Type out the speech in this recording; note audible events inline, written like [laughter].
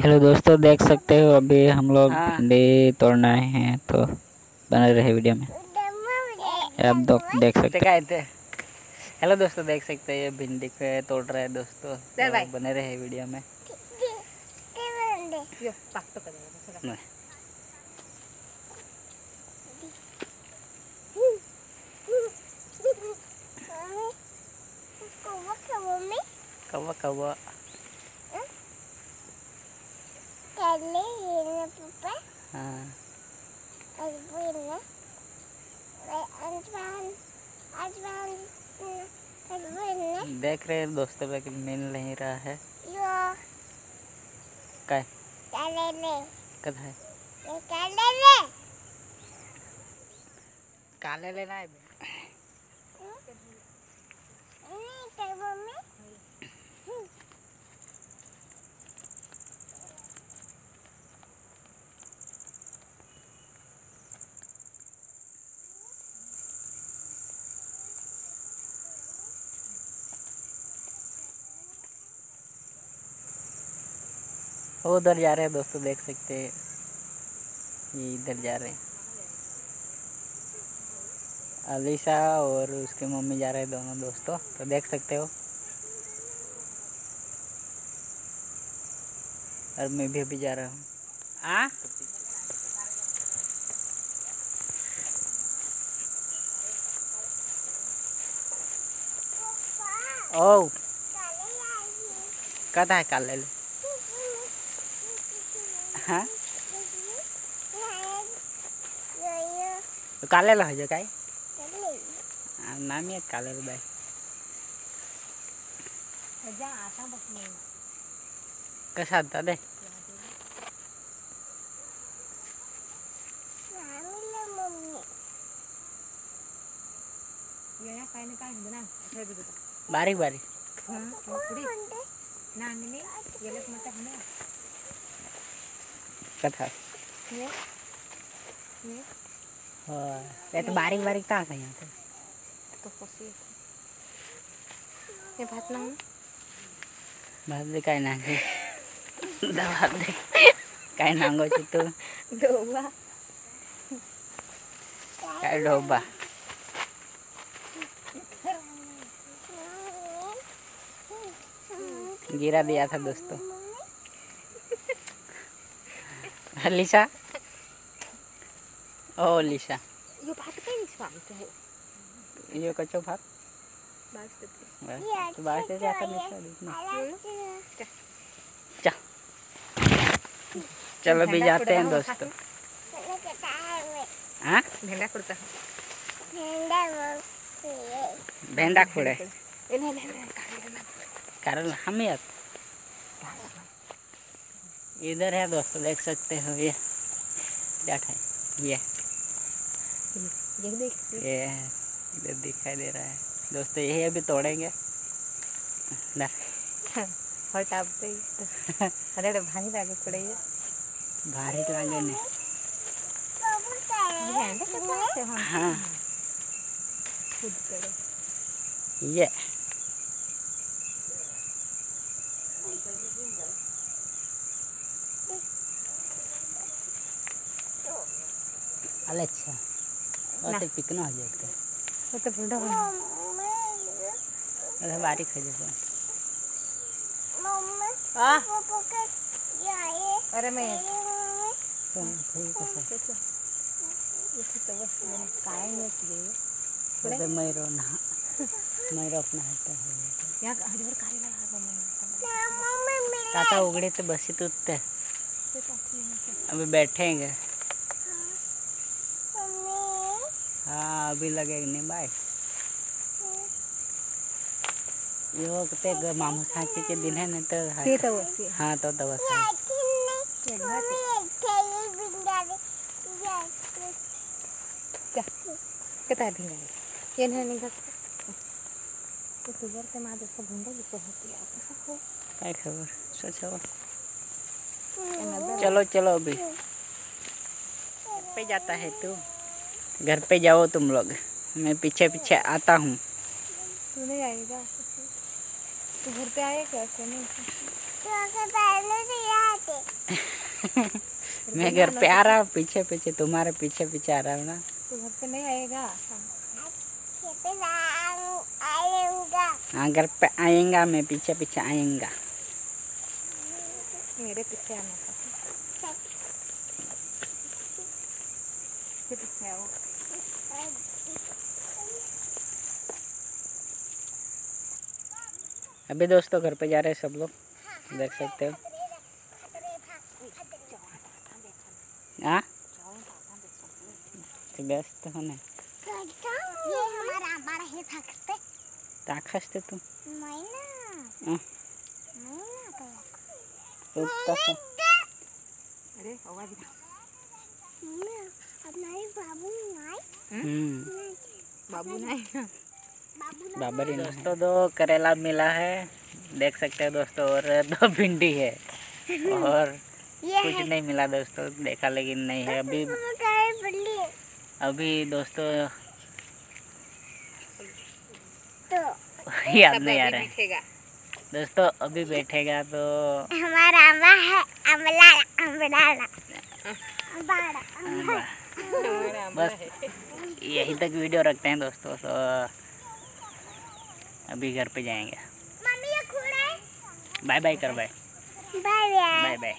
Hello दोस्तों देख सकते हो अभी हम लोग हाँ। भिंडी तोड़ना है तो बने रहे वीडियो में। आप दो देख सकते है। ते हेलो दोस्तों देख सकते हैं ये भिंडी पे तोड़ रहे हैं दोस्तों। तो बने रहे वीडियो में। यो पाकतो का जरा सगळं. नहीं। कवा कवा हाँ देख रहे हैं दोस्तों लेकिन मिल नहीं रहा है। काय कदा है? काले लेना है। वो उधर जा रहे हैं दोस्तों देख सकते हैं। ये इधर जा रहे हैं। अलीशा और उसकी मम्मी जा रहे हैं दोनों दोस्तों तो देख सकते हो। और मैं भी अभी जा रहा हूँ। आ? ओ कदा है? काले ले। हाँ तो काले ला हो काय नाम आहे काले बाय जा आता बस मग. कसा आता दे येण्या काय नाही काय नाही ना असं बी होतं. बारीक बारीक हं, मग पुढे नांगणे गेलेच म्हणते हणे कथा ये ये होय ते तर बारीक बारीक का असं यहाँ तो कशी हे भात ना भात दे काय नांगे भात दे काय नांगोची तू डोबा काय ढोबा गिरा दिया था दोस्तों लिशा ओ लिशा यो भात काय नाही स्वामचं हो ये कच्चो भात बस ते. बस, से जाकर निकल चल चलो भी जाते हैं दोस्तों हाँ भेंडा कुडता भेंडा खुड़े कारण हम यार इधर है दोस्तों देख सकते हो ये। क्या है ये। ये देख। ये इधर दिखाई दे रहा है। दोस्तों यही अभी तोड़ेंगे। ना। [laughs] टापते [laughs] अरे भांगी लागे भारी लगे ने। हा हाँ। ये। अच्छा ना। तो पिकना हो जाएगा वो तो बुढ़ा हो अरे बारीक हो जाएगा आ अरे मैं तो काय मयूरो ना मयूरो अपना हटता है या हरिवर उगड़े तो बसी तुत्ते अभी बैठेंगे हाँ अभी लगेगा नहीं बाय ये ग- मामू सांची के दिन है ना तो ते तर हाँ तो तो बस है। कता भिंगाई येणार निघत तो तुझ्यावर ते माझं असं भुंडा दिसत होती यार. कसं हो काय खबर सोचो नज़र चलो चलो अभी पे जाता है तू घर पे जाओ तुम लोग। मैं पीछे पीछे आता हूँ। तू नहीं आएगा तू घर पे आएगा क्या? नहीं? [laughs] मैं घर पे आ रहा हूँ पीछे पीछे तुम्हारे पीछे पीछे आ रहा हूँ ना। तू घर पे नहीं आएगा? हाँ घर पे आएगा मैं पीछे पीछे आएगा। मेरे पीछे आना फिर पीछे आओ अभी दोस्तों घर पे जा रहे हैं सब लोग। देख सकते हो। हाँ तो व्यस्त हो ना। ताकसते तू। है अरे आवाज़ बाबू नहीं। बाबरी दोस्तों दो करेला मिला है। देख सकते हो दोस्तों और दो भिंडी है। और कुछ नहीं मिला दोस्तों देखा लेकिन नहीं है। अभी अभी दोस्तों याद नहीं आ रहा है। दोस्तों अभी बैठेगा तो हमारा है अमला अमला बस यहीं तक वीडियो रखते हैं दोस्तों तो अभी घर पे जाएँगे। मम्मी ये खुड़ा है। बाय बाय कर बाय बाय बाय बाय